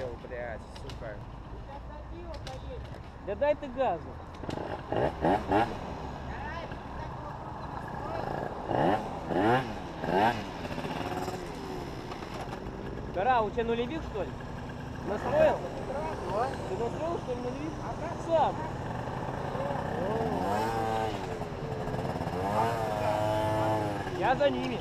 выстрелил, блядь, сука. Да дай ты газу. Гора, у тебя нулевик что ли? Настроил? Ты настроил что ли нулевик? Сам. Я за ними.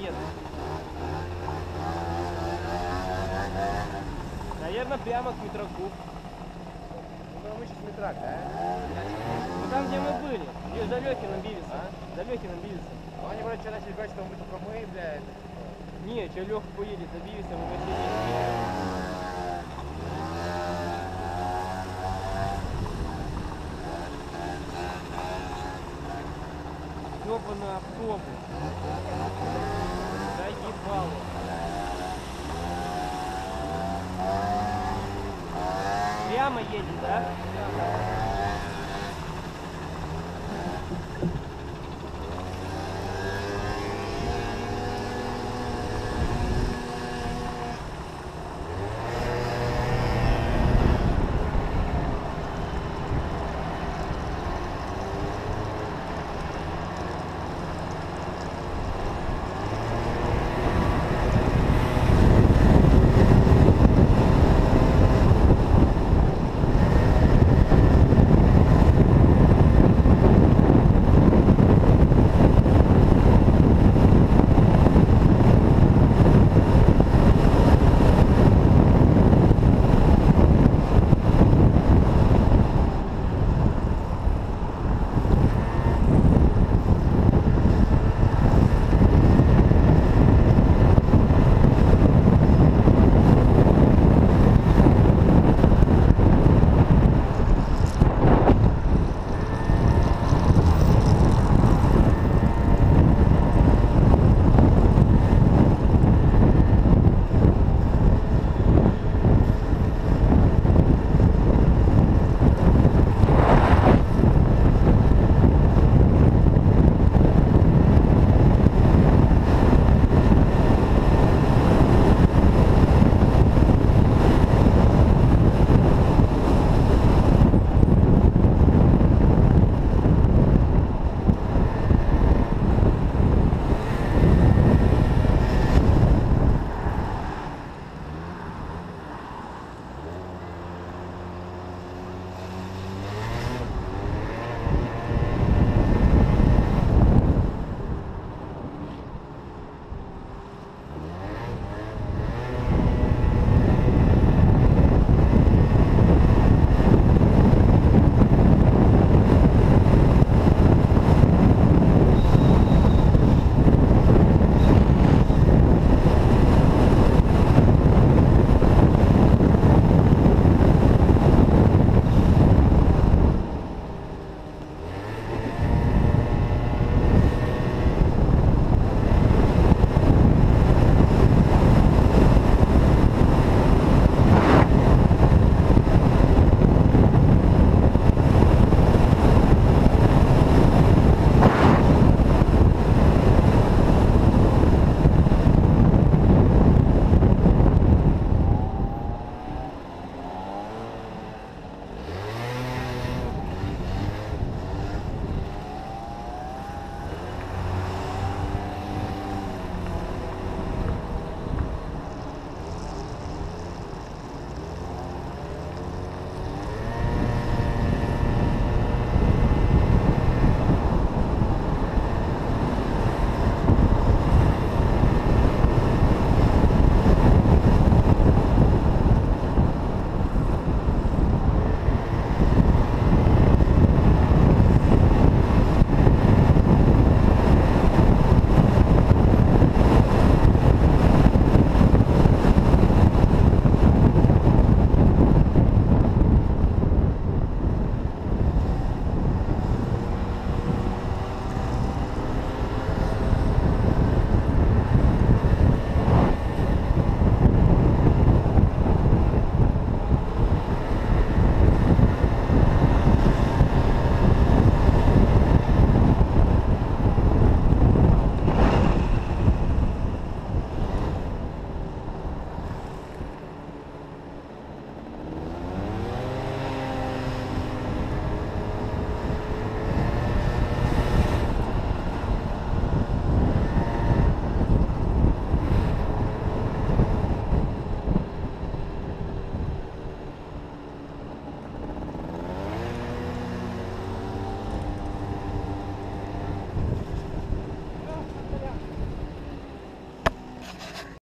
Едут. Наверное, прямо к метроку. мы сейчас метрак, да? Ну там, где мы были. Где за Лехиным Бивисом. А? За Лехиным Бивисом. Ну они вроде что начали говорить, что мы только мы, блядь. Не, че Леха поедет за Бивисом и Василием. Ёбаный автобус. Да ебало. Прямо едет, да?